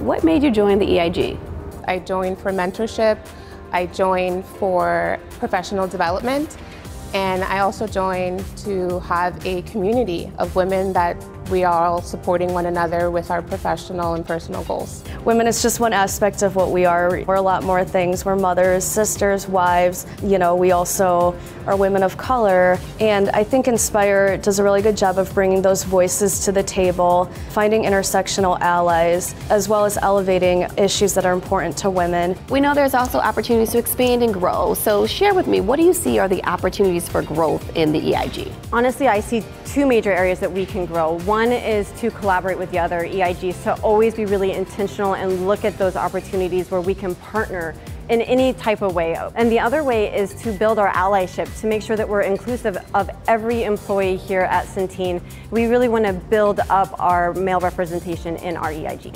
What made you join the EIG? I joined for mentorship, I joined for professional development, and I also joined to have a community of women that we are all supporting one another with our professional and personal goals. Women is just one aspect of what we are. We're a lot more things. We're mothers, sisters, wives. You know, we also are women of color. And I think Inspire does a really good job of bringing those voices to the table, finding intersectional allies, as well as elevating issues that are important to women. We know there's also opportunities to expand and grow. So share with me, what do you see are the opportunities for growth in the EIG? Honestly, I see two major areas that we can grow. One one is to collaborate with the other EIGs to always be really intentional and look at those opportunities where we can partner in any type of way. And the other way is to build our allyship to make sure that we're inclusive of every employee here at Centene. We really want to build up our male representation in our EIG.